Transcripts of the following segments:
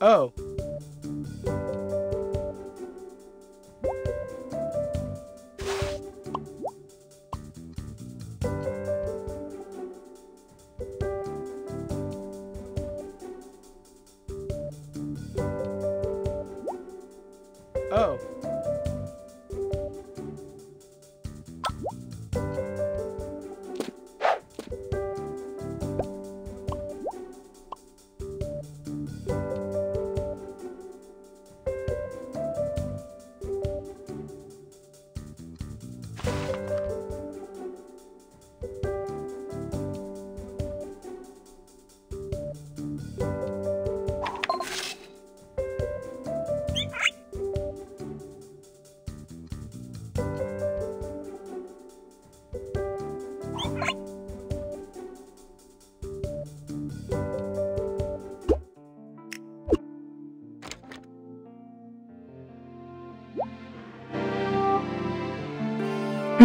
Oh. Oh.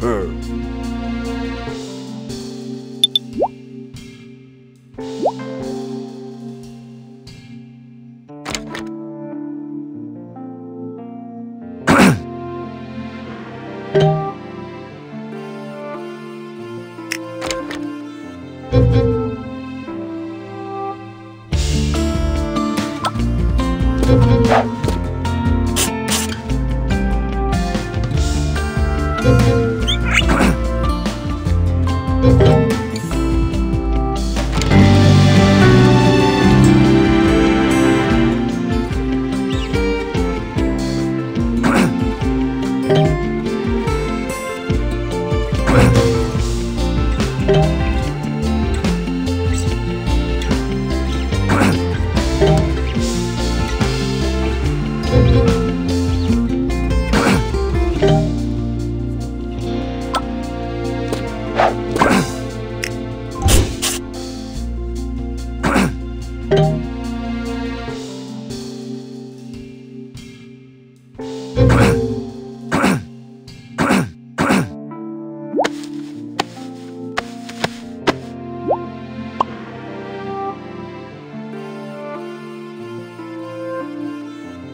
her.